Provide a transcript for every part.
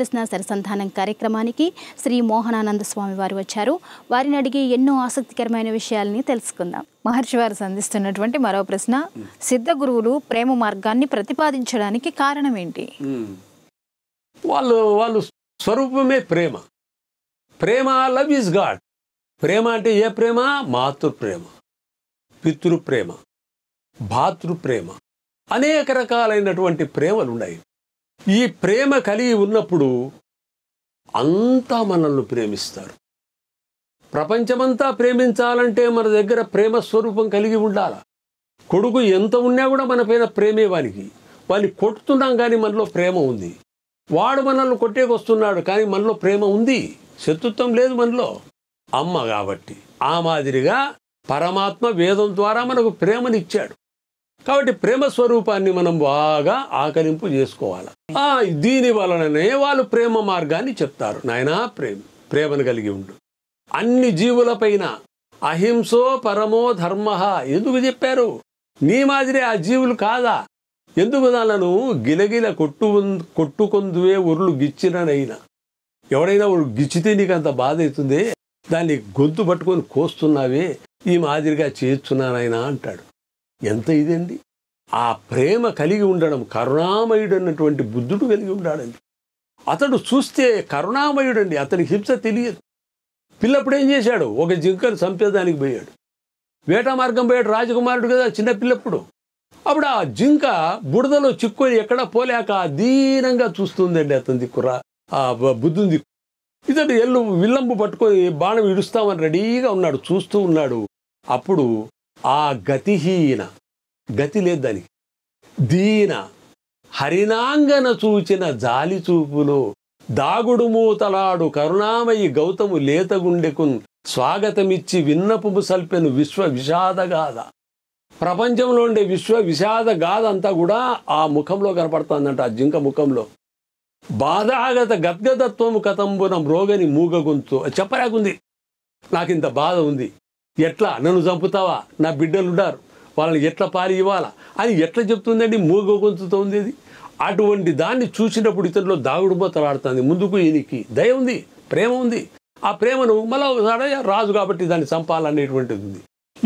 శతప్రశ్న సరసంధానం కార్యక్రమానికి శ్రీ మోహనానంద స్వామి వారు వచ్చారు. వారిని అడిగి ఎన్నో ఆసక్తికరమైన విషయాలని తెలుసుకుందాం. మహర్షి వారు సంధిస్తున్నటువంటి మరో ప్రశ్న సిద్ధ గురువులు ప్రేమ మార్గాన్ని ప్రతిపాదించడానికి కారణం ఏంటి? వాళ్ళు వాళ్ళు స్వరూపమే ప్రేమ. ప్రేమ లవ్ ఈజ్ గాడ్. ప్రేమ అంటే ఏ ప్రేమ? మాతృ ప్రేమ పితృ ప్రేమ భాతృ ప్రేమ అనేక రకాలైనటువంటి ప్రేమలు ఉన్నాయి ఈ ప్రేమ కలిగి ఉన్నప్పుడు అంతా మనల్ని ప్రేమిస్తారు. ప్రపంచమంతా ప్రేమించాలంటే మన దగ్గర ప్రేమ స్వరూపం కలిగి ఉండాల? కొడుకు ఎంత ఉన్నా కూడా మన పైన ప్రేమే వానికి. వాడిని కొట్టుతున్నాం కానీ మనలో ప్రేమ ఉంది. వాడు మనల్ని కొట్టేకొస్తున్నాడు కానీ మనలో ప్రేమ ఉంది. శత్రుత్వం లేదు మనలో. అమ్మ కాబట్టి ఆ మాదిరిగా పరమాత్మ వేదం ద్వారా మనకు ప్రేమనిచ్చాడు. కాబట్టి ప్రేమ స్వరూపాన్ని మనం బాగా ఆకలింపు చేసుకోవాలి. ఆ దీని వలననే వాళ్ళు ప్రేమ మార్గాన్ని చెప్తారు. నాయనా ప్రేమ ప్రేమను కలిగి ఉండు. అన్ని జీవులపైన అహింసో పరమో ధర్మ ఎందుకు చెప్పారు? నీ మాదిరి ఆ జీవులు కాదా? ఎందుకు దానిలను గిలగిల కొట్టు కొట్టుకొందువే ఉరులు గిచ్చిననైనా ఎవడైనా ఊరు గిచ్చితే నీకు అంత బాధ అవుతుంది? దాన్ని గొంతు పట్టుకొని కోస్తున్నావే? ఈ మాదిరిగా చేస్తున్నానైనా అంటాడు. ఎంత ఇదండి? ఆ ప్రేమ కలిగి ఉండడం కరుణామయుడు అన్నటువంటి బుద్ధుడు కలిగి ఉండాడండి అతడు చూస్తే కరుణామయుడండి అతనికి హింస తెలియదు. పిల్లప్పుడు ఏం చేశాడు? ఒక జింకను చంపేదానికి పోయాడు. వేటా మార్గం పోయాడు రాజకుమారుడు కదా చిన్న పిల్లప్పుడు. అప్పుడు ఆ జింక బుడదలో చిక్కుని ఎక్కడ పోలేక దీనంగా చూస్తుందండి అతని దిక్కురా ఆ బుద్ధుని దిక్కు. ఇతడు ఎల్లు విల్లంబు పట్టుకొని బాణం ఇడుస్తామని రెడీగా ఉన్నాడు చూస్తూ ఉన్నాడు. అప్పుడు ఆ గతిహీన గతి లేదు దానికి. దీన హరినాంగన చూచిన జాలి చూపులో దాగుడు మూతలాడు కరుణామయి గౌతము లేతగుండెకున్ స్వాగతమిచ్చి విన్నపము సల్పెను విశ్వ విషాదగాథ ప్రపంచంలో ఉండే విశ్వ విషాద గాథ అంతా కూడా ఆ ముఖంలో కనపడుతుందంట ఆ జింక ముఖంలో. బాధాగత గద్గదత్వము కథంబున మ్రోగని మూగ గొంతు చెప్పరాకుంది. నాకింత బాధ ఉంది. ఎట్లా నన్ను చంపుతావా? నా బిడ్డలున్నారు వాళ్ళని ఎట్లా పాలి ఇవ్వాలా? అని ఎట్లా చెప్తుందండి? మూగ గొంతుతో ఇది అటువంటి దాన్ని చూసినప్పుడు ఇతరులో దాగుడుబోతలాడుతుంది ముందుకు ఈయనకి దయ ఉంది ప్రేమ ఉంది. ఆ ప్రేమను మళ్ళా రాజు కాబట్టి దాన్ని చంపాలనేటువంటిది ఉంది.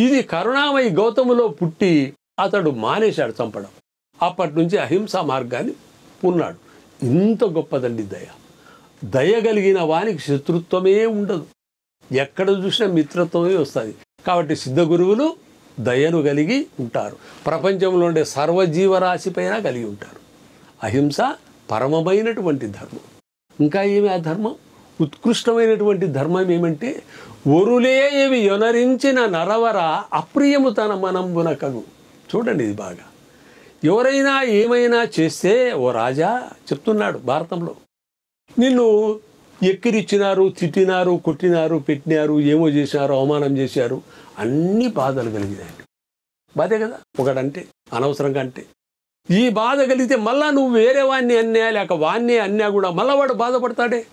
ఇది కరుణామయి గౌతములో పుట్టి అతడు మానేశాడు చంపడం. అప్పటి నుంచి అహింసా మార్గాన్ని ఉన్నాడు. ఇంత గొప్పదండి దయ. దయ కలిగిన వానికి శత్రుత్వమే ఉండదు. ఎక్కడ చూసినా మిత్రత్వమే వస్తుంది. కాబట్టి సిద్ధ గురువులు దయను కలిగి ఉంటారు. ప్రపంచంలో ఉండే సర్వజీవరాశి పైన కలిగి ఉంటారు. అహింస పరమమైనటువంటి ధర్మం. ఇంకా ఏమి ఆ ధర్మం? ఉత్కృష్టమైనటువంటి ధర్మం ఏమంటే ఒరులే ఏవి యొనరించిన నరవర అప్రియము తన మనం కగు చూడండి ఇది బాగా. ఎవరైనా ఏమైనా చేస్తే ఓ రాజా చెప్తున్నాడు భారతంలో నిన్ను ఎక్కిరిచ్చినారు తిట్టినారు కొట్టినారు పెట్టినారు ఏమో చేశారు అవమానం చేశారు అన్ని బాధలు కలిగినాయి. బాధే కదా? ఒకడంటే అనవసరంగా అంటే. ఈ బాధ కలిగితే మళ్ళా నువ్వు వేరే వాడిని అన్నా లేక వాడిని అన్నా కూడా మళ్ళా వాడు బాధపడతాడే?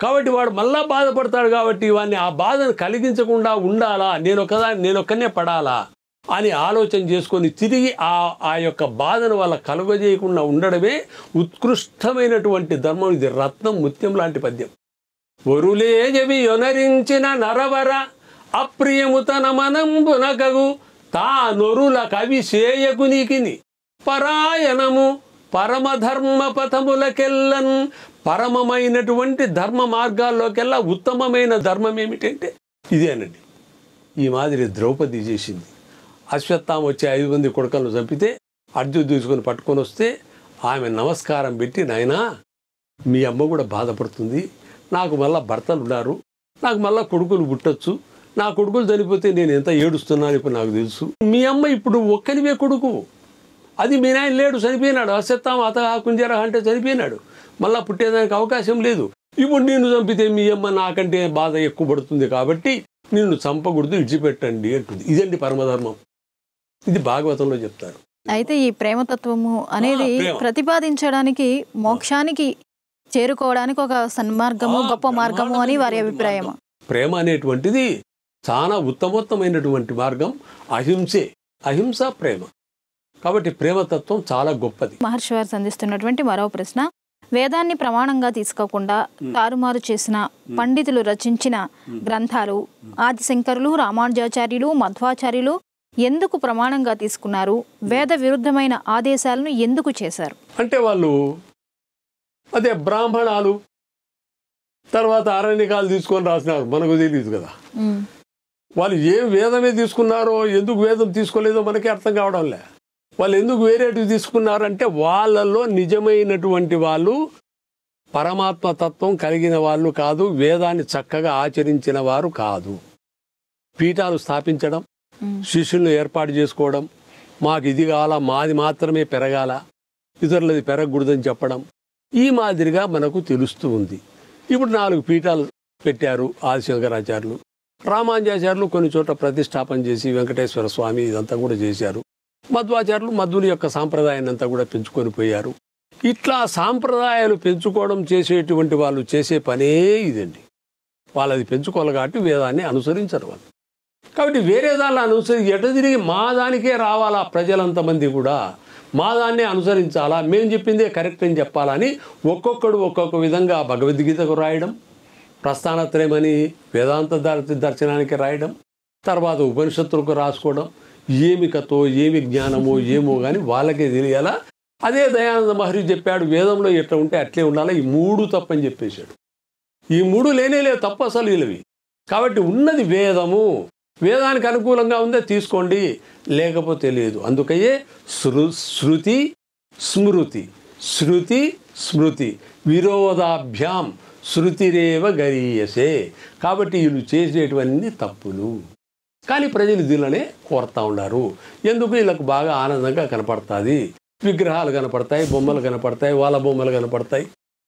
కాబట్టి వాడు మళ్ళా బాధపడతాడు కాబట్టి వాడిని ఆ బాధను కలిగించకుండా ఉండాలా? నేను ఒకదా నేను ఒక్కనే పడాలా? అని ఆలోచన చేసుకొని తిరిగి ఆ ఆ యొక్క బాధను వాళ్ళ కలుగజేయకుండా ఉండడమే ఉత్కృష్టమైనటువంటి ధర్మం. ఇది రత్నం ముత్యం లాంటి పద్యం. ఒరులేజవి యొనరించిన నరవర అప్రియము తన మనంబునకగు తా నొరుల కవి సేయకునికిని పరాయణము పరమధర్మ పథములకెల్లన్ పరమమైనటువంటి ధర్మ మార్గాల్లోకెల్లా ఉత్తమమైన ధర్మం ఏమిటంటే ఇదేనండి ఈ మాదిరి ద్రౌపది చేసింది. అశ్వత్థామ వచ్చి ఐదు మంది కొడుకలను చంపితే అర్జున్ తీసుకొని పట్టుకొని వస్తే ఆమె నమస్కారం పెట్టి నాయనా మీ అమ్మ కూడా బాధపడుతుంది. నాకు మళ్ళా భర్తలు ఉన్నారు. నాకు మళ్ళా కొడుకులు పుట్టొచ్చు. నా కొడుకులు చనిపోతే నేను ఎంత ఏడుస్తున్నాను ఇప్పుడు నాకు తెలుసు. మీ అమ్మ ఇప్పుడు ఒక్కనివే కొడుకు. అది మీ నాయన లేడు చనిపోయినాడు. అశ్వత్థామ అత కుంజర అంటే చనిపోయినాడు. మళ్ళా పుట్టేదానికి అవకాశం లేదు. ఇప్పుడు నిన్ను చంపితే మీ అమ్మ నాకంటే బాధ ఎక్కువ పడుతుంది కాబట్టి నిన్ను చంపకూడదు ఇడ్చిపెట్టండి అంటుంది. ఇదండి పరమధర్మం. ఇది భాగవతంలో చెప్తారు. అయితే ఈ ప్రేమతత్వము అనేది. ప్రతిపాదించడానికి మోక్షానికి చేరుకోవడానికి ఒక సన్మార్గము గొప్ప మార్గము అని వారి అభిప్రాయం. ప్రేమ అనేటువంటిది చాలా ఉత్తమోత్తమైనటువంటి మార్గం. అహింసే. అహింస ప్రేమ. కాబట్టి ప్రేమతత్వం చాలా గొప్పది. మహర్షి వారు సంధిస్తున్నటువంటి మరో ప్రశ్న వేదాన్ని ప్రమాణంగా తీసుకోకుండా తారుమారు చేసిన పండితులు రచించిన గ్రంథాలు ఆదిశంకరులు రామానుజాచార్యులు మధ్వాచార్యులు ఎందుకు ప్రమాణంగా తీసుకున్నారు? వేద విరుద్ధమైన ఆదేశాలను ఎందుకు చేశారు? అంటే వాళ్ళు అదే బ్రాహ్మణాలు తర్వాత అరణ్యకాలు తీసుకొని రాసినారు మనకు తెలియదు కదా. వాళ్ళు ఏం వేదమే తీసుకున్నారో ఎందుకు వేదం తీసుకోలేదో మనకి అర్థం కావడం లే వాళ్ళు ఎందుకు వేరేటివి తీసుకున్నారంటే వాళ్ళలో నిజమైనటువంటి వాళ్ళు పరమాత్మ తత్వం కలిగిన వాళ్ళు కాదు వేదాన్ని చక్కగా ఆచరించిన వారు కాదు. పీఠాలు స్థాపించడం శిష్యులను ఏర్పాటు చేసుకోవడం మాకు ఇది కావాలా మాది మాత్రమే పెరగాల ఇతరులది పెరగకూడదని చెప్పడం ఈ మాదిరిగా మనకు తెలుస్తూ ఉంది. ఇప్పుడు నాలుగు పీఠాలు పెట్టారు ఆదిశంకరాచార్యులు. రామానుజాచార్యులు కొన్ని చోట్ల ప్రతిష్టాపన చేసి వెంకటేశ్వర స్వామి ఇదంతా కూడా చేశారు. మధ్వాచార్యులు మధ్వుని యొక్క సాంప్రదాయాన్ని అంతా కూడా పెంచుకొని పోయారు. ఇట్లా సాంప్రదాయాలు పెంచుకోవడం చేసేటువంటి వాళ్ళు చేసే పనే ఇదండి. వాళ్ళది పెంచుకోవాలి కాబట్టి వేదాన్ని అనుసరించరు వాళ్ళు. కాబట్టి వేరే దాన్ని అనుసరి ఎట తిరిగి మా దానికే రావాలా ప్రజలంతమంది కూడా? మా దాన్నే అనుసరించాలా? మేము చెప్పిందే కరెక్ట్ అని చెప్పాలని ఒక్కొక్కడు ఒక్కొక్క విధంగా భగవద్గీతకు రాయడం ప్రస్థానత్రయమని వేదాంత దర్శనానికి రాయడం తర్వాత ఉపనిషత్తులకు రాసుకోవడం ఏమి కథో ఏమి జ్ఞానమో ఏమో కానీ వాళ్ళకే తెలియాలా? అదే దయానంద మహర్షి చెప్పాడు వేదంలో ఎట్లా ఉంటే అట్లే ఉండాలా? ఈ మూడు తప్పని చెప్పేశాడు. ఈ మూడు లేనే లేవు తప్పు అసలు వీళ్ళవి. కాబట్టి ఉన్నది వేదము. వేదానికి అనుకూలంగా ఉందే తీసుకోండి. లేకపోతే లేదు. అందుకయే శృ శృతి స్మృతి. శృతి స్మృతి. విరోధాభ్యాం శృతిరేవ గరీయసే. కాబట్టి వీళ్ళు చేసేటువన్నీ తప్పులు. కానీ ప్రజలు దీనిలోనే కోరుతూ ఉన్నారు. ఎందుకు? వీళ్ళకు బాగా ఆనందంగా కనపడుతుంది. విగ్రహాలు కనపడతాయి బొమ్మలు కనపడతాయి వాళ్ళ బొమ్మలు కనపడతాయి.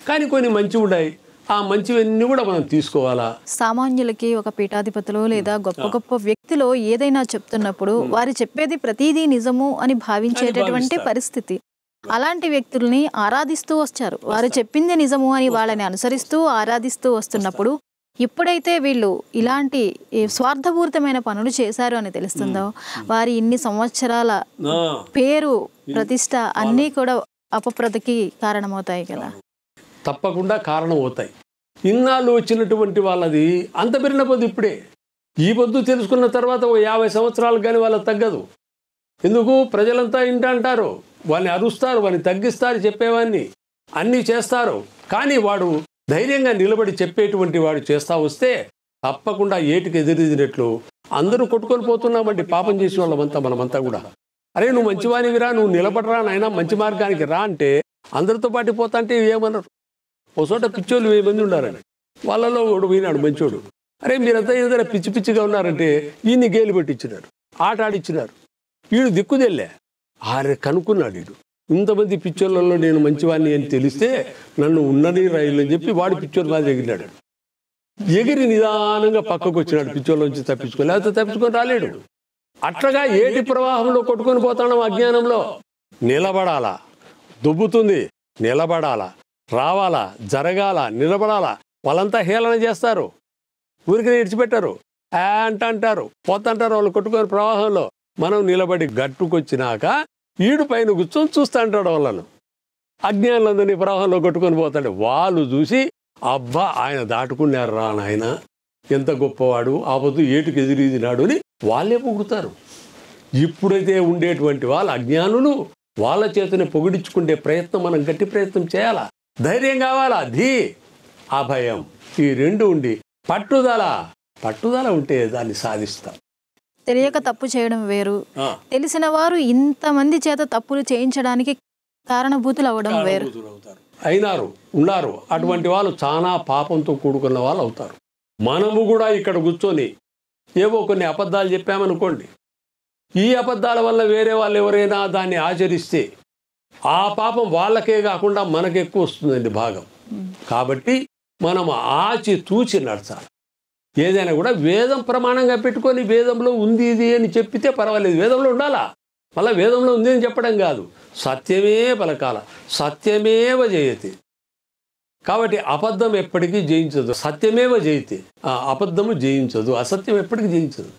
కానీ కొన్ని మంచి ఉన్నాయి. ఆ మంచివన్నీ కూడా మనం తీసుకోవాలా? సామాన్యులకి ఒక పీఠాధిపతులు లేదా గొప్ప గొప్ప వ్యక్తులు ఏదైనా చెప్తున్నప్పుడు వారు చెప్పేది ప్రతిదీ నిజము అని భావించేటటువంటి. పరిస్థితి. అలాంటి వ్యక్తుల్ని ఆరాధిస్తూ వచ్చారు వారు చెప్పింది నిజము అని వాళ్ళని అనుసరిస్తూ ఆరాధిస్తూ వస్తున్నప్పుడు ఎప్పుడైతే వీళ్ళు ఇలాంటి స్వార్థపూరితమైన పనులు చేశారు అని తెలుస్తుందో వారి ఇన్ని సంవత్సరాల పేరు ప్రతిష్ట అన్నీ కూడా అపప్రదకి కారణమవుతాయి కదా. తప్పకుండా కారణం అవుతాయి. ఇన్నాళ్ళు వచ్చినటువంటి వాళ్ళది అంత పెరిగిన పొద్దు ఇప్పుడే. ఈ పొద్దు తెలుసుకున్న తర్వాత ఓ యాభై సంవత్సరాలు కానీ వాళ్ళకి తగ్గదు. ఎందుకు? ప్రజలంతా ఇంట అంటారు వాడిని అరుస్తారు వాడిని తగ్గిస్తారు చెప్పేవాడిని అన్నీ చేస్తారు. కానీ వాడు ధైర్యంగా నిలబడి చెప్పేటువంటి వాడు చేస్తా వస్తే తప్పకుండా ఏటికి ఎదురెదిరినట్లు అందరూ కొట్టుకొని పోతున్నామండి పాపం చేసిన వాళ్ళమంతా మనమంతా కూడా. అరే నువ్వు మంచివానివిరా నువ్వు నిలబడరా నాయనా మంచి మార్గానికి రా అంటే అందరితో పాటు పోతా అంటే ఏమన్నారు ఓ చోట పిచ్చోళ్ళు వెయ్యి మంది ఉన్నారని. వాళ్ళలో ఒకడు పోయినాడు మంచోడు. అరే మీరంతా ఏదైనా పిచ్చి పిచ్చిగా ఉన్నారంటే ఈయన్ని గేలు పెట్టించినారు. ఆట ఆడిచ్చినారు. వీడు దిక్కుదెల్లే. ఆరే కనుక్కున్నాడు వీడు. ఇంతమంది పిచ్చోళ్ళలో నేను మంచివాడిని అని తెలిస్తే నన్ను ఉన్నని రైలు అని చెప్పి వాడు పిక్చర్ బాగా ఎగిరినాడు ఎగిరి నిదానంగా పక్కకు వచ్చినాడు పిచ్చోళ్ళ తప్పించుకొని. లేకపోతే తప్పించుకొని రాలేడు. అట్లగా ఏటి ప్రవాహంలో కొట్టుకొని పోతాడు అజ్ఞానంలో నిలబడాలా. దుబ్బుతుంది. నిలబడాలా. రావాలా జరగాల నిలబడాలా? వాళ్ళంతా హేళన చేస్తారు. ఊరికి ఇడిచిపెట్టారు. అంట అంటారు. పోతంటారు వాళ్ళు కొట్టుకొని ప్రవాహంలో. మనం నిలబడి గట్టుకొచ్చినాక ఈడు పైన కూర్చొని చూస్తా అంటాడు వాళ్ళను. అజ్ఞానులందరినీ ప్రవాహంలో కొట్టుకొని పోతాడు వాళ్ళు చూసి అబ్బా ఆయన దాటుకున్నారు రా నాయన? ఎంత గొప్పవాడు ఆపదు ఏటుకు ఎదిరిదినాడు అని వాళ్ళే పొగుడుతారు. ఇప్పుడైతే ఉండేటువంటి వాళ్ళ అజ్ఞానులు వాళ్ళ చేతనే పొగిడించుకునే ప్రయత్నం మనం గట్టి ప్రయత్నం చేయాలా? ధైర్యం కావాలా? ధీ. అభయం ఈ రెండు ఉండి. పట్టుదల. పట్టుదల ఉంటే దాన్ని సాధిస్తాం. తెలియక తప్పు చేయడం వేరు. తెలిసిన వారు ఇంతమంది చేత తప్పులు చేయించడానికి కారణభూతులు అవ్వడం వేరు. అవుతారు. అయినారు ఉన్నారు. అటువంటి వాళ్ళు చాలా పాపంతో కూడుకున్న వాళ్ళు అవుతారు. మనము కూడా ఇక్కడ కూర్చొని ఏవో కొన్ని అబద్ధాలు చెప్పామనుకోండి. ఈ అబద్ధాల వల్ల వేరే వాళ్ళు ఎవరైనా దాన్ని ఆచరిస్తే ఆ పాపం వాళ్ళకే కాకుండా మనకు ఎక్కువ వస్తుందండి భాగం. కాబట్టి మనం ఆచి తూచి నడచాలి. ఏదైనా కూడా వేదం ప్రమాణంగా పెట్టుకొని వేదంలో ఉంది ఇది అని చెప్పితే పర్వాలేదు. వేదంలో ఉండాలా? మళ్ళీ వేదంలో ఉంది అని చెప్పడం కాదు. సత్యమే పలకాల. సత్యమేవ జయతి. కాబట్టి అబద్ధం ఎప్పటికీ జయించదు. సత్యమేవ జయితే. ఆ అబద్ధము జయించదు. అసత్యం ఎప్పటికీ జయించదు.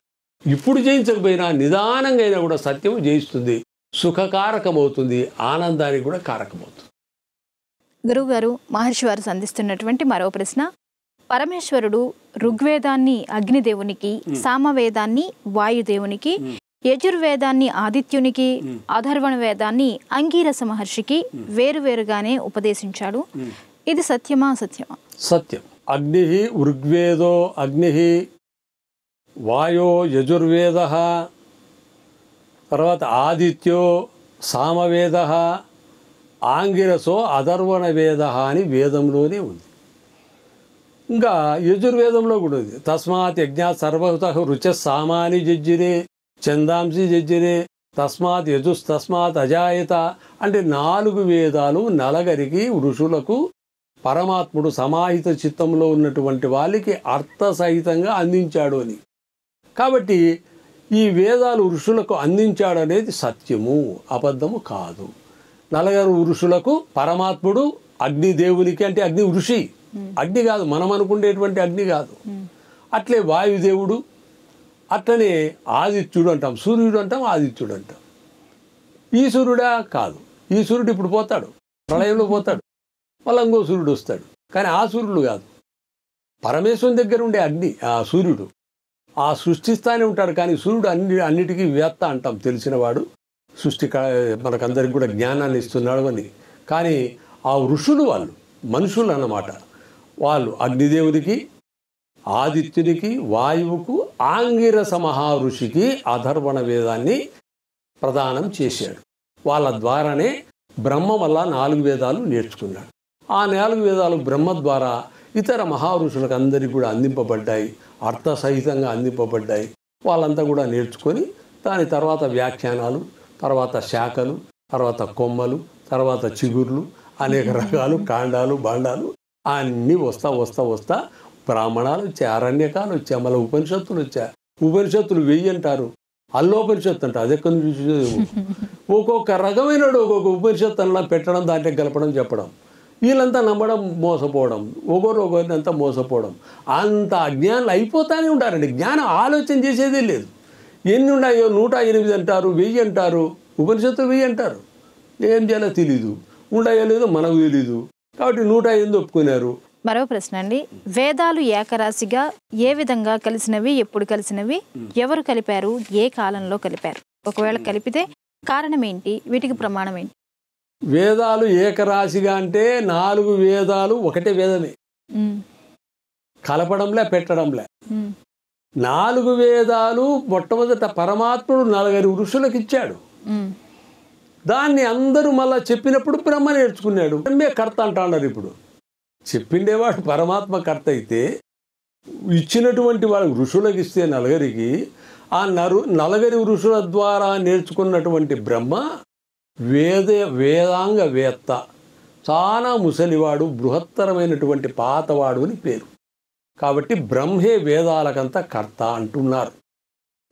ఇప్పుడు జయించకపోయినా నిదానంగా అయినా కూడా సత్యము జయిస్తుంది. సుఖకారకమవుతుంది ఆనందానికి కూడా కారకమవుతుంది. గురువుగారు మహర్షి వారు సంధిస్తున్నటువంటి మరో ప్రశ్న. పరమేశ్వరుడు ఋగ్వేదాన్ని అగ్నిదేవునికి సామవేదాన్ని వాయుదేవునికి యజుర్వేదాన్ని ఆదిత్యునికి అధర్వణ వేదాన్ని అంగీరస మహర్షికి వేరువేరుగానే ఉపదేశించాడు. ఇది సత్యమా అసత్యమా? సత్యం. అగ్ని ఋగ్వేదో అగ్ని వాయో యజుర్వేద తర్వాత ఆదిత్యో సామవేద ఆంగిరసో అధర్వణ వేద అని వేదంలోనే ఉంది. ఇంకా యజుర్వేదంలో కూడా ఉంది. తస్మాత్ యజ్ఞా సర్వత రుచ సామాని జజ్జిరే చందాంసి జజ్జిరే తస్మాత్ యజుస్ తస్మాత్ అజాయత అంటే నాలుగు వేదాలు నలగరికి ఋషులకు పరమాత్ముడు సమాహిత చిత్తంలో ఉన్నటువంటి వాళ్ళకి అర్థసహితంగా అందించాడు అని. కాబట్టి ఈ వేదాలు ఋషులకు అందించాడు అనేది సత్యము అబద్ధము కాదు. నలగరు ఋషులకు పరమాత్ముడు అగ్ని దేవునికి అంటే అగ్ని ఋషి. అగ్ని కాదు మనం అనుకునేటువంటి అగ్ని కాదు. అట్లే వాయుదేవుడు అట్లనే ఆదిత్యుడు అంటాం సూర్యుడు అంటాం ఆదిత్యుడు అంటాం. ఈశ్వరుడా కాదు. ఈశ్వరుడు ఇప్పుడు పోతాడు ప్రళయంలో పోతాడు మళ్ళీ ఇంకో సూర్యుడు వస్తాడు. కానీ ఆ సూర్యుడు కాదు. పరమేశ్వరుని దగ్గర ఉండే అగ్ని ఆ సూర్యుడు. ఆ సృష్టిస్తానే ఉంటాడు కానీ సూర్యుడు అన్ని అన్నిటికీ వేత్త అంటాం తెలిసినవాడు. సృష్టి క- మనకందరికి కూడా జ్ఞానాన్ని ఇస్తున్నాడు అని. కానీ ఆ ఋషులు వాళ్ళు మనుషులు అన్నమాట వాళ్ళు అగ్నిదేవుడికి ఆదిత్యునికి వాయువుకు ఆంగిరస మహారుషికి అధర్వణ వేదాన్ని ప్రదానం చేశాడు. వాళ్ళ ద్వారానే బ్రహ్మ వల్ల నాలుగు వేదాలు నేర్చుకున్నాడు. ఆ నాలుగు వేదాలు బ్రహ్మ ద్వారా ఇతర మహారుషులకు అందరికీ కూడా అందింపబడ్డాయి. అర్థసహితంగా అందింపబడ్డాయి. వాళ్ళంతా కూడా నేర్చుకొని దాని తర్వాత వ్యాఖ్యానాలు తర్వాత శాఖలు తర్వాత కొమ్మలు తర్వాత చిగుర్లు అనేక రకాలు కాండాలు బాండాలు అన్నీ వస్తా వస్తా వస్తా బ్రాహ్మణాలు వచ్చాయి అరణ్యకాలు వచ్చాయి మళ్ళీ ఉపనిషత్తులు వచ్చాయి. ఉపనిషత్తులు వెయ్యి అంటారు. అల్లోపనిషత్తు అంట అది ఎక్కడి నుంచి ఒక్కొక్క రకమైనడు ఒక్కొక్క ఉపనిషత్తు అలా పెట్టడం దాంట్లో గలపడం చెప్పడం. వీళ్ళంతా నమ్మడం మోసపోవడం ఒకరు ఒకరిని అంతా మోసపోవడం. అంత అజ్ఞానులు అయిపోతూనే ఉంటారండి. జ్ఞానం ఆలోచన చేసేదే లేదు. ఎన్ని ఉన్నాయో నూట ఎనిమిది అంటారు వెయ్యి అంటారు ఉపనిషత్తులు వెయ్యి అంటారు. ఏం చేయాలో తెలీదు. ఉన్నాయో లేదో మనకు తెలీదు. కాబట్టి నూట ఎనిమిది ఒప్పుకున్నారు. మరో ప్రశ్న అండి. వేదాలు ఏకరాశిగా ఏ విధంగా కలిసినవి ఎప్పుడు కలిసినవి ఎవరు కలిపారు ఏ కాలంలో కలిపారు? ఒకవేళ కలిపితే కారణం ఏంటి? వీటికి ప్రమాణం ఏంటి? వేదాలు ఏకరాశిగా అంటే నాలుగు వేదాలు ఒకటే వేదమే. కలపడంలే పెట్టడంలే. నాలుగు వేదాలు మొట్టమొదట పరమాత్ముడు నలుగురు ఋషులకు ఇచ్చాడు. దాన్ని అందరూ మళ్ళా చెప్పినప్పుడు బ్రహ్మ నేర్చుకున్నాడు. బ్రహ్మే కర్త అంటున్నారు ఇప్పుడు. చెప్పిండేవాడు పరమాత్మ కర్త అయితే ఇచ్చినటువంటి వాళ్ళకి ఋషులకు ఇస్తే నలుగురికి ఆ నరు నలుగురి ఋషుల ద్వారా నేర్చుకున్నటువంటి బ్రహ్మ వేద వేదాంగ వేత్త చాలా ముసలివాడు బృహత్తరమైనటువంటి పాతవాడు అని పేరు. కాబట్టి బ్రహ్మే వేదాలకంతా కర్త అంటున్నారు.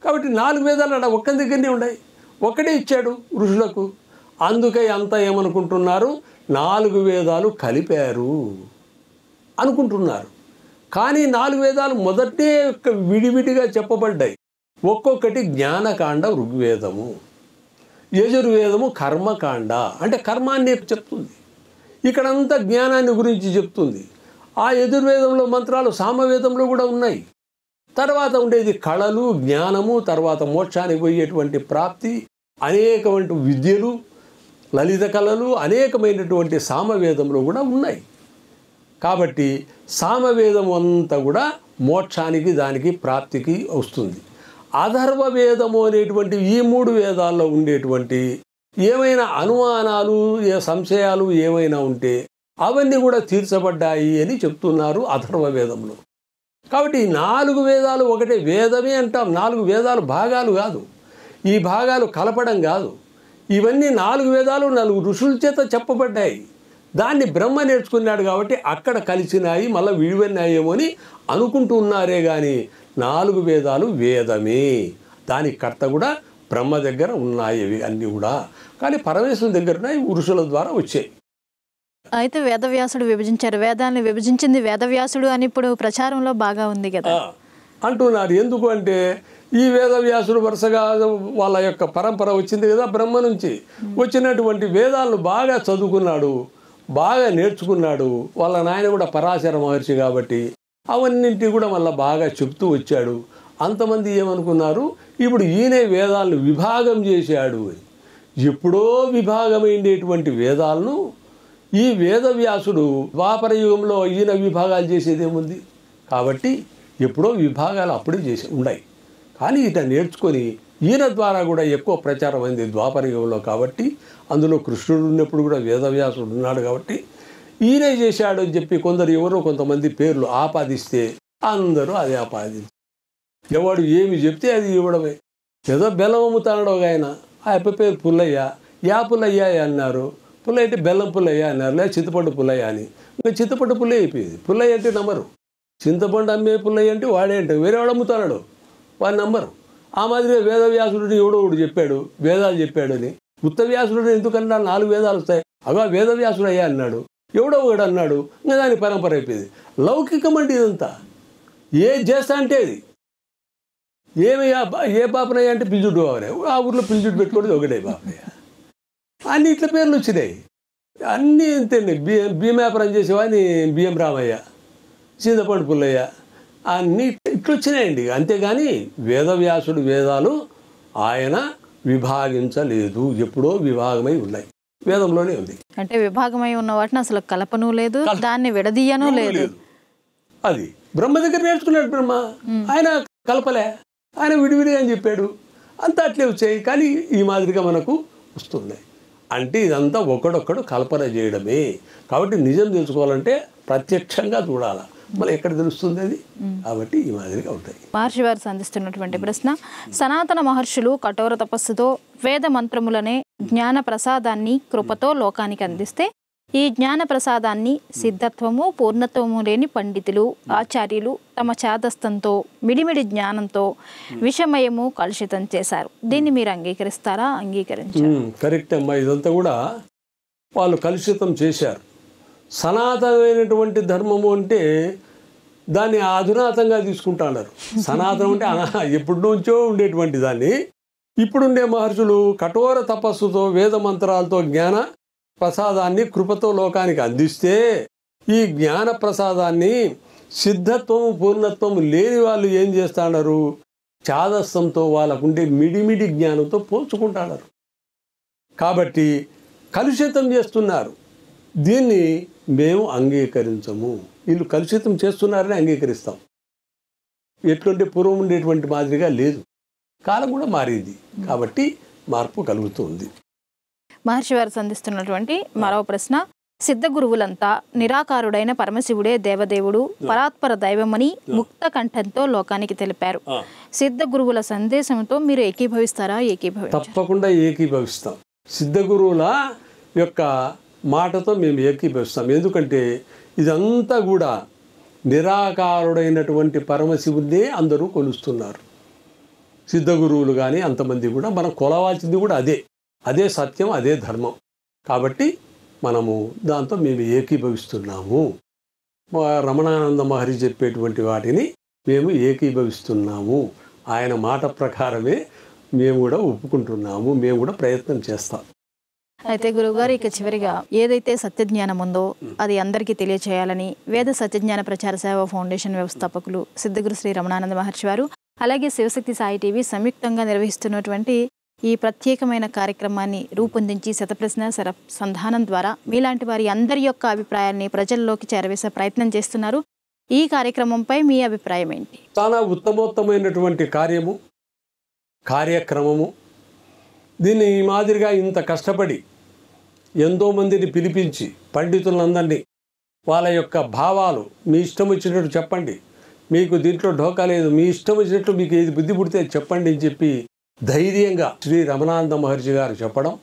కాబట్టి నాలుగు వేదాలు అక్కడ ఒక్క దగ్గరనే ఉన్నాయి. ఒక్కడే ఇచ్చాడు ఋషులకు. అందుకే అంతా ఏమనుకుంటున్నారు? నాలుగు వేదాలు కలిపారు అనుకుంటున్నారు. కానీ నాలుగు వేదాలు మొదటే విడివిడిగా చెప్పబడ్డాయి. ఒక్కొక్కటి జ్ఞానకాండ ఋగ్వేదము. యజుర్వేదము కర్మకాండ. అంటే కర్మాన్ని చెప్తుంది. ఇక్కడంతా జ్ఞానాన్ని గురించి చెప్తుంది. ఆ యజుర్వేదంలో మంత్రాలు సామవేదంలో కూడా ఉన్నాయి. తర్వాత ఉండేది కళలు జ్ఞానము తర్వాత మోక్షానికి పోయేటువంటి ప్రాప్తి అనేకమైన విద్యలు లలిత కళలు అనేకమైనటువంటి సామవేదంలో కూడా ఉన్నాయి. కాబట్టి సామవేదం అంతా కూడా మోక్షానికి దానికి ప్రాప్తికి వస్తుంది. అధర్వ వేదము అనేటువంటి ఈ మూడు వేదాల్లో ఉండేటువంటి ఏమైనా అనుమానాలు ఏ సంశయాలు ఏమైనా ఉంటే అవన్నీ కూడా తీర్చబడ్డాయి అని చెప్తున్నారు అధర్వ వేదంలో కాబట్టి ఈ నాలుగు వేదాలు ఒకటే వేదమే అంటాం. నాలుగు వేదాలు భాగాలు కాదు. ఈ భాగాలు కలపడం కాదు. ఇవన్నీ నాలుగు వేదాలు నాలుగు ఋషుల చేత చెప్పబడ్డాయి. దాన్ని బ్రహ్మ నేర్చుకున్నాడు కాబట్టి అక్కడ కలిసినాయి మళ్ళీ విడివన్నాయేమో అని అనుకుంటున్నారే కానీ నాలుగు వేదాలు వేదమే. దానికి కర్త కూడా బ్రహ్మ దగ్గర ఉన్నాయి ఇవి అన్నీ కూడా. కానీ పరమేశ్వరుని దగ్గర ఉన్నాయి ఋషుల ద్వారా వచ్చాయి. అయితే వేదవ్యాసుడు విభజించారు. వేదాన్ని విభజించింది వేదవ్యాసుడు అని ఇప్పుడు ప్రచారంలో బాగా ఉంది కదా. అంటున్నారు. ఎందుకు అంటే ఈ వేదవ్యాసుడు వరుసగా వాళ్ళ యొక్క పరంపర వచ్చింది కదా బ్రహ్మ నుంచి. వచ్చినటువంటి వేదాలను బాగా చదువుకున్నాడు బాగా నేర్చుకున్నాడు. వాళ్ళ నాయన కూడా పరాశర మహర్షి కాబట్టి అవన్నింటి కూడా మళ్ళీ బాగా చెప్తూ వచ్చాడు. అంతమంది ఏమనుకున్నారు? ఇప్పుడు ఈయనే వేదాలను విభాగం చేశాడు అని. ఎప్పుడో విభాగమైనటువంటి వేదాలను ఈ వేదవ్యాసుడు ద్వాపర యుగంలో ఈయన విభాగాలు చేసేదేముంది? కాబట్టి ఎప్పుడో విభాగాలు అప్పుడే చేసి ఉన్నాయి కానీ ఇట నేర్చుకొని ఈయన ద్వారా కూడా ఎక్కువ ప్రచారం అయింది ద్వాపర యుగంలో కాబట్టి అందులో కృష్ణుడు ఉన్నప్పుడు కూడా వేదవ్యాసుడు ఉన్నాడు కాబట్టి ఈయనే చేశాడు అని చెప్పి కొందరు ఎవరో కొంతమంది పేర్లు ఆపాదిస్తే అందరూ అది ఆపాదించారు ఎవడు ఏమి చెప్తే అది ఇవ్వడమే. ఏదో బెల్లం అమ్ముతాడు ఒక ఆయన. ఆ అప్ప పేరు పుల్లయ్య. యా పుల్లయ్య అన్నారు. పుల్లయ్య అంటే బెల్లం పుల్లయ్య అన్నారు. లేదా చింతపండు పుల్లయ్య అని. ఇంకా చింతపండు పుల్లయ్య అయిపోయింది. పుల్లయ్య అంటే నమ్మరు. చింతపండు అమ్మే పుల్లయ్య అంటే వాడే అంటే వేరే వాడు అమ్ముతాడు వాడిని నమ్మరు. ఆ మాదిరిగా వేదవ్యాసుడు ఎవడో ఒకడు చెప్పాడు. వేదాలు చెప్పాడు అని. ఉత్తవ్యాసుడు ఎందుకన్నా నాలుగు వేదాలు వస్తాయి. అగా వేదవ్యాసుడు అయ్యా అన్నాడు. ఎవడో ఒకడు అన్నాడు ఇంకా దాని పరంపర అయిపోయింది. లౌకికం అంటే ఇదంతా. ఏ చేస్తా అంటే అది. ఏమి ఏ బాపనయ్య అంటే పిల్జుడు బాబనే. ఆ ఊర్లో పిల్జుడు పెట్టుకోవడం ఒకటే బాపనయ్య అన్ని ఇట్ల పేర్లు వచ్చినాయి. అన్నీ ఇంతండి బియ్యం బియ్యం వ్యాపారం చేసేవాడిని బియ్యం రామయ్య చింతపండు పుల్లయ్య. అన్నీ ఇట్లా వచ్చినాయండి. అంతేగాని వేదవ్యాసుడు వేదాలు ఆయన విభాగించలేదు. ఎప్పుడో విభాగమై ఉన్నాయి. వేదంలోనే ఉంది. అంటే విభాగమై ఉన్న వాటిని అసలు కలపను లేదు దాన్ని విడదీయను లేదు. అది బ్రహ్మ దగ్గర నేర్చుకున్నాడు బ్రహ్మ. ఆయన కలపలే. ఆయన విడివిడిగా అని చెప్పాడు. అంతా అట్లే వచ్చాయి కానీ ఈ మాదిరిగా మనకు వస్తున్నాయి అంటే ఇదంతా ఒకడొక్కడు కల్పన చేయడమే. కాబట్టి నిజం తెలుసుకోవాలంటే ప్రత్యక్షంగా చూడాలి. మళ్ళీ ఎక్కడ తెలుస్తుంది అది? కాబట్టి ఈ మాదిరిగా ఉంటాయి. మహర్షి వారు సంధిస్తున్నటువంటి ప్రశ్న సనాతన మహర్షులు కఠోర తపస్సుతో వేద మంత్రములనే జ్ఞాన ప్రసాదాన్ని కృపతో లోకానికి అందిస్తే ఈ జ్ఞాన ప్రసాదాన్ని సిద్ధత్వము పూర్ణత్వము లేని పండితులు ఆచార్యులు తమ చాదస్తంతో మిడిమిడి జ్ఞానంతో విషమయము కలుషితం చేశారు. దీన్ని మీరు అంగీకరిస్తారా? అంగీకరించారు. కరెక్ట్ అమ్మా. ఇదంతా కూడా వాళ్ళు కలుషితం చేశారు. సనాతనమైనటువంటి ధర్మము అంటే దాన్ని అధునాతంగా తీసుకుంటున్నారు సనాతనం అంటే అనా ఎప్పటి నుంచో ఉండేటువంటి దాన్ని. ఇప్పుడుండే మహర్షులు కఠోర తపస్సుతో వేద మంత్రాలతో జ్ఞాన ప్రసాదాన్ని కృపతో లోకానికి అందిస్తే ఈ జ్ఞాన ప్రసాదాన్ని సిద్ధత్వం పూర్ణత్వం లేని వాళ్ళు ఏం చేస్తున్నారు చాదస్తంతో వాళ్ళకుండే మిడిమిడి జ్ఞానంతో పోల్చుకుంటున్నారు కాబట్టి కలుషితం చేస్తున్నారు. దీన్ని మేము అంగీకరించము. వీళ్ళు కలుషితం చేస్తున్నారని అంగీకరిస్తాం. ఎట్లుంటే పూర్వం ఉండేటువంటి మాదిరిగా లేదు. కాలం కూడా మారింది. కాబట్టి మార్పు కలుగుతుంది. మహర్షి వారు సంధిస్తున్నటువంటి మరో ప్రశ్న సిద్ధ గురువులంతా నిరాకారుడైన పరమశివుడే దేవదేవుడు పరాత్పర దైవమని ముక్త కంఠంతో లోకానికి తెలిపారు. సిద్ధ గురువుల సందేశంతో మీరు ఏకీభవిస్తారా? ఏకీభవించారు తప్పకుండా ఏకీభవిస్తాం. సిద్ధగురువుల యొక్క మాటతో మేము ఏకీభవిస్తాం. ఎందుకంటే ఇదంతా కూడా నిరాకారుడైనటువంటి పరమశివుడే అందరూ కొలుస్తున్నారు. సిద్ధగురువులు కానీ అంతమంది కూడా మనం కొలవాల్సింది కూడా అదే. అదే సత్యం అదే ధర్మం. కాబట్టి మనము దాంతో మేము ఏకీభవిస్తున్నాము. రమణానంద మహర్షి చెప్పేటువంటి వాటిని మేము ఏకీభవిస్తున్నాము. ఆయన మాట ప్రకారమే మేము కూడా ఒప్పుకుంటున్నాము. మేము కూడా ప్రయత్నం చేస్తాం. అయితే గురువుగారు ఇక చివరిగా ఏదైతే సత్యజ్ఞానం ఉందో అది అందరికీ తెలియచేయాలని వేద సత్యజ్ఞాన ప్రచార సేవ ఫౌండేషన్ వ్యవస్థాపకులు సిద్ధగురు శ్రీ రమణానంద మహర్షి వారు అలాగే శివశక్తి సాయి టీవీ సంయుక్తంగా నిర్వహిస్తున్నటువంటి ఈ ప్రత్యేకమైన కార్యక్రమాన్ని రూపొందించి శతప్రశ్న సర సంధానం ద్వారా మీలాంటి వారి అందరి యొక్క అభిప్రాయాన్ని ప్రజల్లోకి చేరవేసే ప్రయత్నం చేస్తున్నారు. ఈ కార్యక్రమంపై మీ అభిప్రాయం ఏంటి? చాలా ఉత్తమోత్తమైనటువంటి కార్యము కార్యక్రమము. దీన్ని ఈ మాదిరిగా ఇంత కష్టపడి ఎంతోమందిని పిలిపించి పండితులందరినీ వాళ్ళ యొక్క భావాలు మీ ఇష్టం వచ్చినట్టు చెప్పండి. మీకు దీంట్లో ఢోకా లేదు. మీ ఇష్టం వచ్చినట్లు మీకు ఏది బుద్ధి పుడితే చెప్పండి అని చెప్పి ధైర్యంగా శ్రీ రమణానంద మహర్షి గారు చెప్పడం.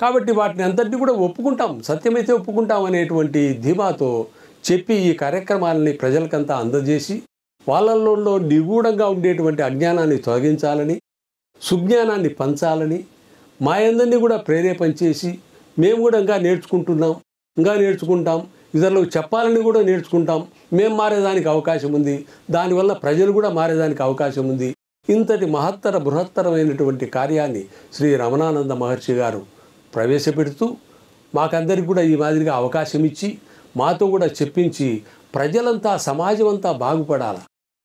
కాబట్టి వాటిని అంతటినీ కూడా ఒప్పుకుంటాం. సత్యమైతే ఒప్పుకుంటాం అనేటువంటి ధీమాతో చెప్పి ఈ కార్యక్రమాలని ప్రజలకంతా అందజేసి వాళ్ళల్లో నిగూఢంగా ఉండేటువంటి అజ్ఞానాన్ని తొలగించాలని సుజ్ఞానాన్ని పంచాలని మా అందరినీ కూడా ప్రేరేపణ చేసి మేము కూడా ఇంకా నేర్చుకుంటున్నాం ఇంకా నేర్చుకుంటాం. ఇతరులకు చెప్పాలని కూడా నేర్చుకుంటాం. మేము మారేదానికి అవకాశం ఉంది. దానివల్ల ప్రజలు కూడా మారేదానికి అవకాశం ఉంది. ఇంతటి మహత్తర బృహత్తరమైనటువంటి కార్యాన్ని శ్రీ రమణానంద మహర్షి గారు ప్రవేశపెడుతూ మాకందరికి కూడా ఈ మాదిరిగా అవకాశం ఇచ్చి మాతో కూడా చెప్పించి ప్రజలంతా సమాజం అంతా బాగుపడాల?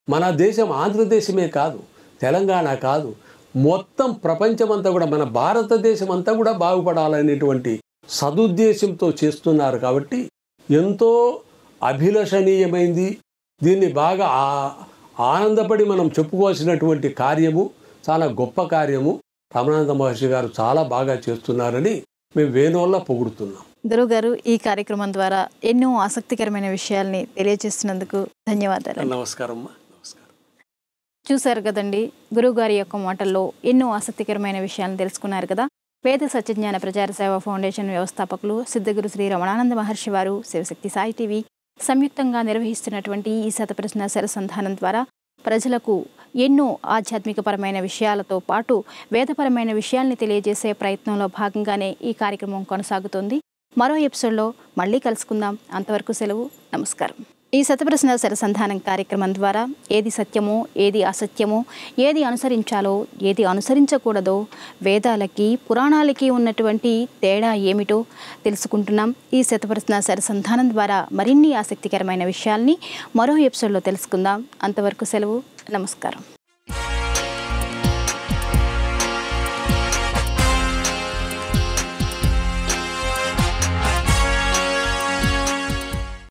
మన దేశం ఆంధ్రదేశమే కాదు తెలంగాణ కాదు. మొత్తం ప్రపంచమంతా కూడా మన భారతదేశం అంతా కూడా బాగుపడాలనేటువంటి సదుద్దేశంతో చేస్తున్నారు కాబట్టి ఎంతో అభిలషణీయమైంది. దీన్ని బాగా ఆ- ఆనందపడి మనం చెప్పుకోవాల్సినటువంటి కార్యము చాలా గొప్ప కార్యము రమణానంద మహర్షి గారు చాలా బాగా చేస్తున్నారని మేము వేణోళ్ళ పొగుడుతున్నాం. గురువు గారు ఈ కార్యక్రమం ద్వారా ఎన్నో ఆసక్తికరమైన విషయాల్ని తెలియజేస్తున్నందుకు ధన్యవాదాలు. నమస్కారం అమ్మా. నమస్కారం. చూశారు కదండి గురువు గారి యొక్క మాటల్లో ఎన్నో ఆసక్తికరమైన విషయాలను తెలుసుకున్నారు కదా. వేద సత్యజ్ఞాన ప్రచార సేవ ఫౌండేషన్ వ్యవస్థాపకులు సిద్ధగురు శ్రీ రమణానంద మహర్షి వారు శివశక్తి సాయి టీవీ సంయుక్తంగా నిర్వహిస్తున్నటువంటి ఈ శతప్రశ్న సరసంధానం ద్వారా ప్రజలకు ఎన్నో ఆధ్యాత్మికపరమైన విషయాలతో పాటు వేదపరమైన విషయాల్ని తెలియజేసే ప్రయత్నంలో భాగంగానే ఈ కార్యక్రమం కొనసాగుతోంది. మరో ఎపిసోడ్లో మళ్ళీ కలుసుకుందాం. అంతవరకు సెలవు. నమస్కారం. ఈ శతప్రశ్న సరసంధానం కార్యక్రమం ద్వారా ఏది సత్యమో ఏది అసత్యమో ఏది అనుసరించాలో ఏది అనుసరించకూడదో వేదాలకి పురాణాలకి ఉన్నటువంటి తేడా ఏమిటో తెలుసుకుంటున్నాం. ఈ శతప్రశ్న సరసంధానం ద్వారా మరిన్ని ఆసక్తికరమైన విషయాల్ని మరో ఎపిసోడ్లో తెలుసుకుందాం. అంతవరకు సెలవు. నమస్కారం.